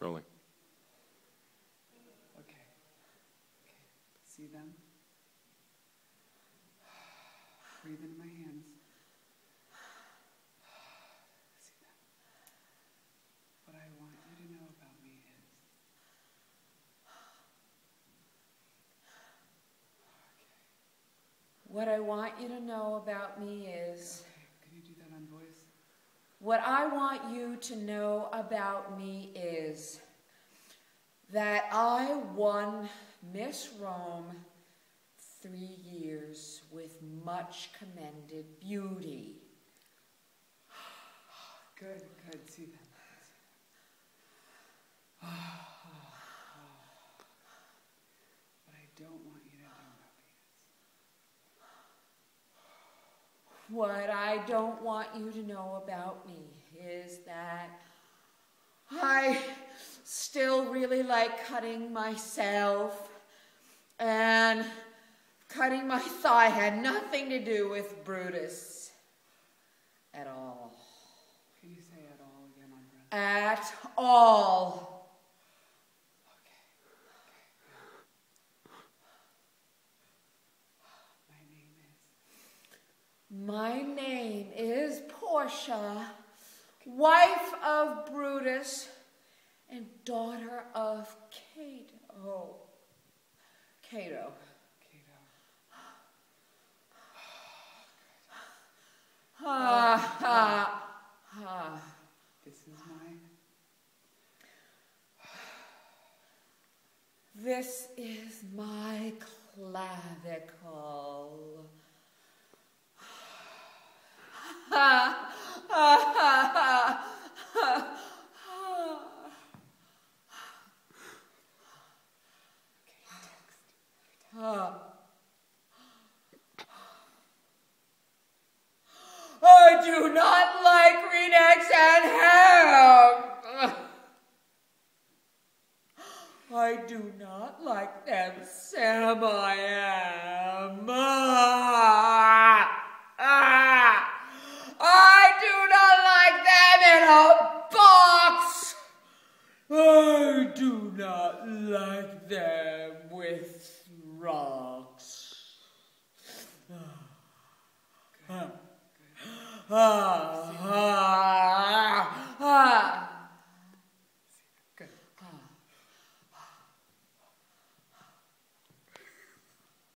Rolling. Okay. Okay. See them? Breathe into my hands. See them. What I want you to know about me is. What I want you to know about me is. Okay. Can you do that on voice? What I want you to know about me is that I won Miss Rome three years with much commended beauty. Good, good. See them. What I don't want you to know about me is. What I don't want you to know about me is that I still really like cutting myself and cutting my thigh had nothing to do with Brutus at all. Can you say it all again on breath? At all. My name is. My name is Portia, wife of Brutus and daughter of Cato. Cato. Cato. Ha ha ha. This is my. This is my clavicle. Ha ha ha ha ha. Ha. I do not like green eggs and ham. I do not like them, Sam. I am. I do not like them in a box. I do not like them with rocks. 아.